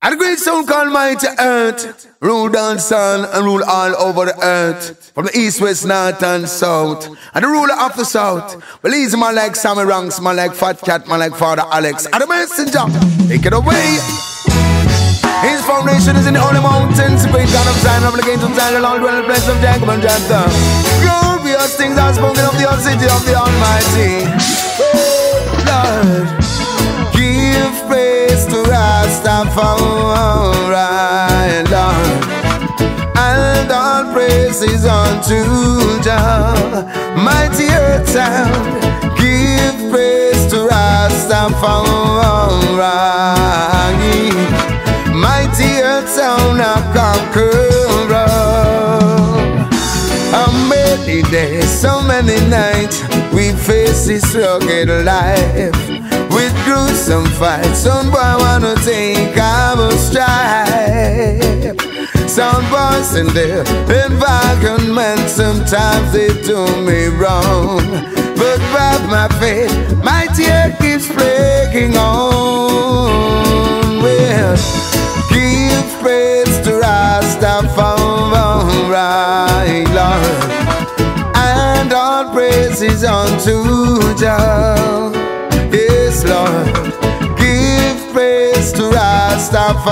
And the great sound called Mighty Earth rule down sun and rule all over the earth from the east, west, north, and south. And the ruler of the south, believes man like Sami Ranks, man like Fat Cat, man like Father Alex. And the messenger, take it away. His foundation is in the holy mountains. The great God of Zion, of Zion, the Lord dwell in the place of Jacob and Jacob. Glorious things are spoken of the city of the Almighty. Oh, Lord. Rastafari, Lord. And all praises unto Jah, mighty earth sound. Give praise to Rastafari, mighty earth sound, a conqueror. How many days, so many nights we face this rugged life with gruesome fights. Some boy wanna take Some boys in their environment sometimes they do me wrong. But by my faith, my tear keeps breaking on. Well, give praise to Rastafari, Lord, and all praises unto Jah. Rastafari.